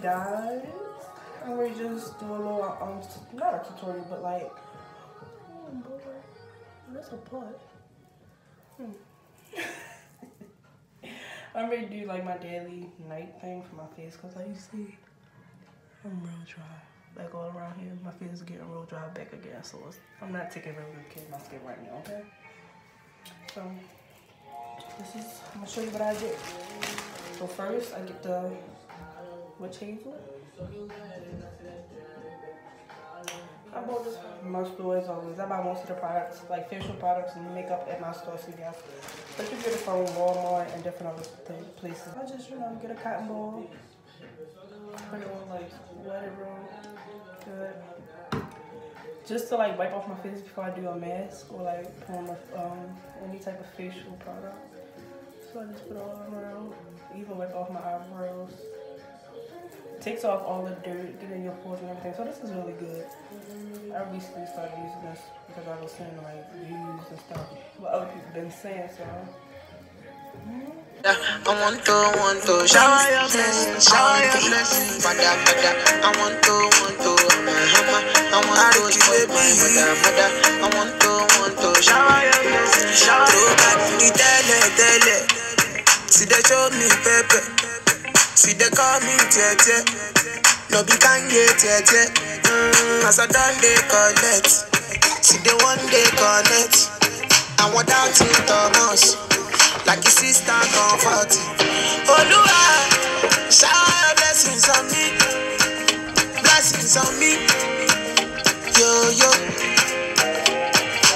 Guys, I'm gonna just do a little um not a tutorial but like that's a. Hmm. I'm ready to do like my daily night thing for my face because like you see I'm real dry. Like all around here, my face is getting real dry back again. So I'm not taking real good care of my skin right now, okay? So this is I'm gonna show you what I get. So first I get the witch hazel. I bought this from my store as always. I buy most of the products, like facial products and makeup at my store, yes. But you get it from Walmart and different other th- places. I just, you know, get a cotton ball, put it on like wet it real good. Just to like wipe off my face before I do a mask or like put on a, um, any type of facial product. So I just put it all around, even wipe off my eyebrows takes off all the dirt, get in your pores and everything. So this is really good. Mm-hmm. I recently started using this because I was seeing like views and stuff what other people been saying. So I want to, want to shower your blessings, shower your blessings, mother, mother. I want to, want to, hammer, hammer. I want to spoil my mother, mother. I want to, want to shower your blessings, shower. Throw back the tele, tele. See they show me pepe. See they call me tete. No be kanye tete. Mm, as I done they collect. See they one day connect. I want out to Thomas. Like a sister comfort. Oluwa, shower your blessings on me. Blessings on me. Yo, yo.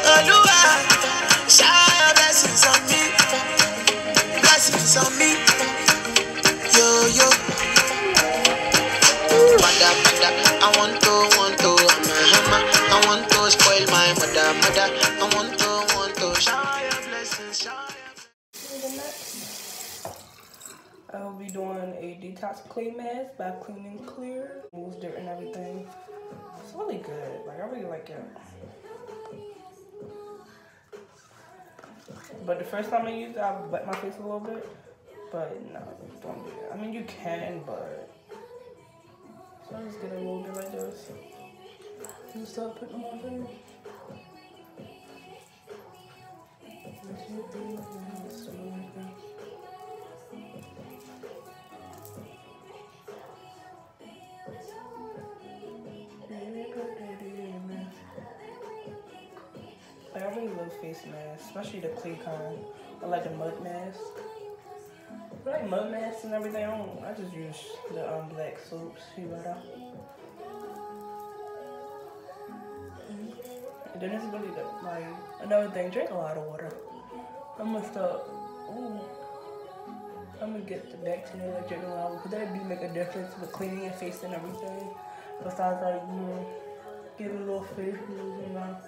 Oluwa, shower your blessings on me. Blessings on me. I want to, want to, hammer, hammer. I want to spoil my mother, mother. I want to, want to shower your blessings, shower I will be doing a detox clay mask by Clean and Clear. Moves dirt and everything. It's really good. Like I really like it. But the first time I used it, I wet my face a little bit. But no, don't do that. I mean, you can, but. So I just get a little bit like this. And start putting them on there. I really love face masks, especially the clay kind. I like the mud mask. Like mud masks and everything. I, don't, I just use the um, black soaps. See better. And then it's really the, like another thing. Drink a lot of water. I'm gonna start. Ooh. I'm gonna get the bacteria like drinking a lot because that do make a difference with cleaning your face and everything. Besides like you know, getting a little face moves and all.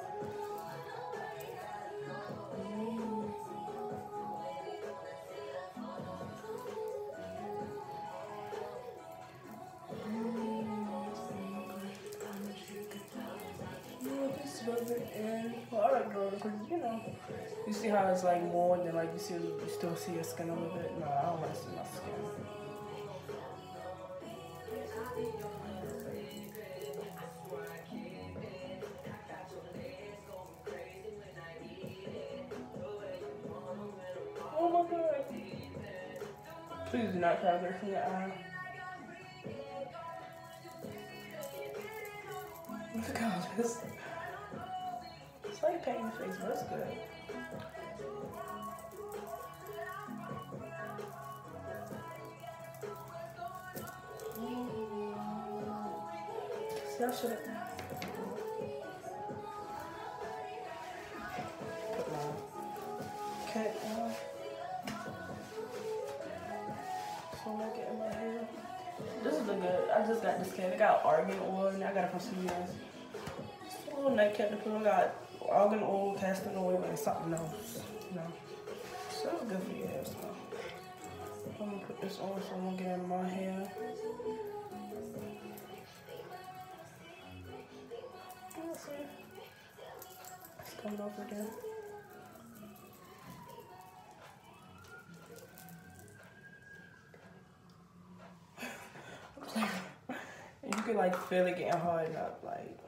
How it's like more than like you see, you still see your skin a little bit. No, I don't want to see my skin. Oh my god. Please do not try this in your eye. Look how this. It's like painting your face, but it's good. Put my cat on. So I'm gonna get in my hair. This is good. I just got this cat. I got argan oil and I got it from CVS. Just a little nightcap to put on. Got argan oil, castor oil, and something else. You know, so good for your hair. So I'm gonna put this on so I'm gonna get in my hair. It's coming over there. you can like feel it getting hard up, like.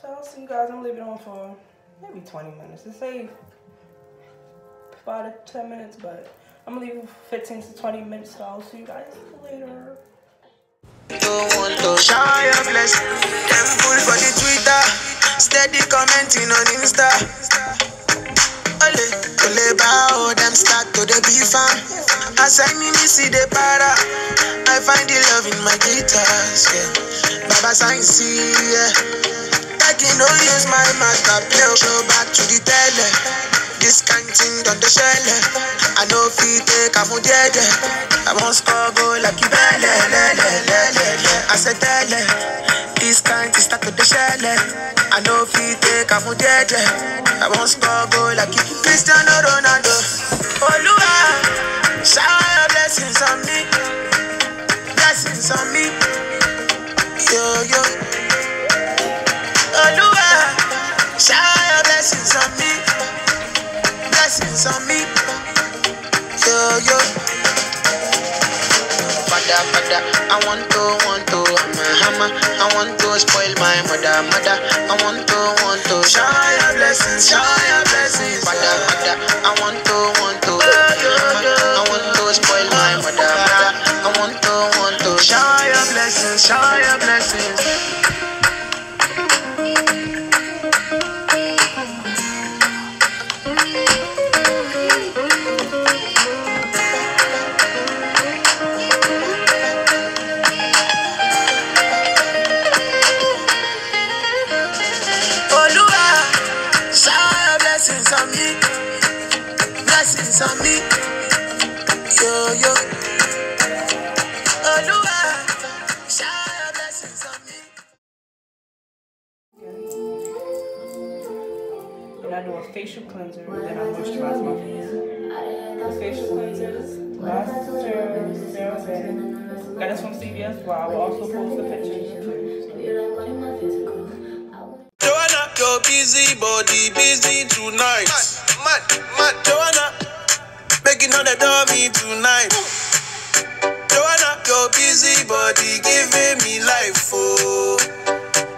So I'll see you guys. I'm leaving on for maybe 20 minutes. It say five to 10 minutes, but I'm gonna leave 15 to 20 minutes. So I'll see you guys later. Steady commenting on Insta. Ole, ole bow, them start to the be fan. As I me see the para, I find the love in my guitars. Yeah. Baba Science, yeah. Like you know, use my master play. Back to the. This kind thing done the shell. I know if you take a food dead. I won't score goal like you belle. le, le, le, le, le. I said tele. This kind thing start to the shell. I know if you take a food dead. I won't score goal like you Cristiano Ronaldo. I want to, want to, I'm a hammer. I want to spoil my mother, mother. I want to, want to, shower your blessings, shower your blessings. Father, father, I want to, want to. I want to spoil my mother, mother. I want to, want to, shower your blessings, shower your blessings. Cleanser, I moisturize my face. Facial cleansers this from CVS, I will also post the. Joanna, your busy body busy tonight. Mad, mad, Joanna, making all the dummy tonight. Joanna, your busy body giving me life, oh,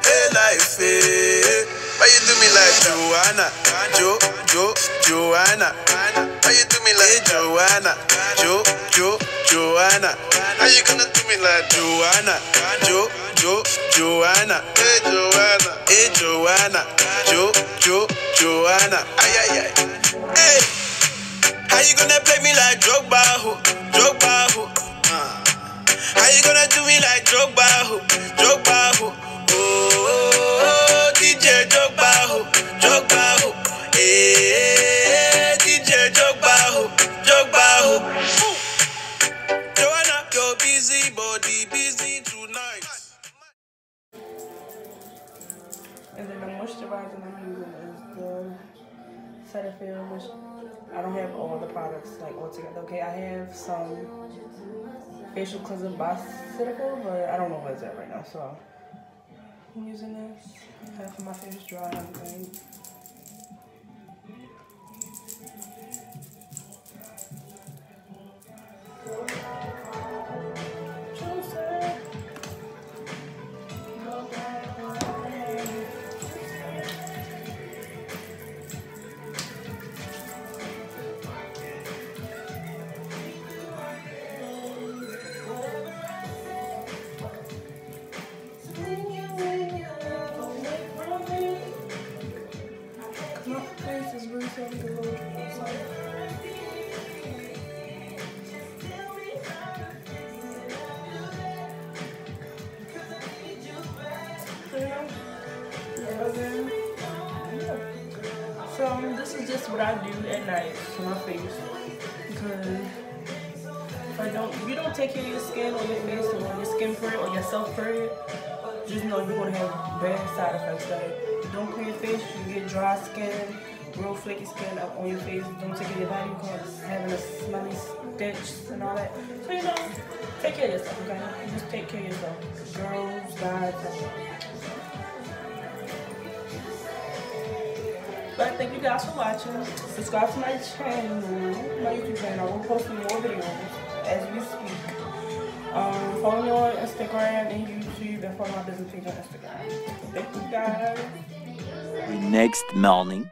hey life, hey. Why you do me like Joanna, Jo, Jo, Joanna? Why you do me like Joanna, Jo, Jo, Joanna? How you gonna do me like Joanna, Jo, Jo, Joanna? Hey Joanna, hey Joanna, Jo, Jo, Joanna? Ay ay ay, hey. How you gonna play me like Drogba, ho, And then the moisturizer I'm using is the Cetaphil, which I don't have all the products like all together. Okay, I have some facial cleanser by Cetaphil, but I don't know what it's at right now. So I'm using this. Half of my face is dry and everything. Just what I do at night for my face because if I don't if you don't take care of your skin or your face or your skin for it or yourself period, just know you're gonna have bad side effects. Like don't clean your face, you get dry skin, real flaky skin up on your face. Don't take care of your body because having a smelly stitch and all that. So you know, take care of yourself, okay? Just take care of yourself. Girls, guys, guys for watching. Subscribe to my channel, my YouTube channel. We're posting more videos as we speak. Um, follow me on Instagram and YouTube and follow my business page on Instagram. Thank you guys. Next morning.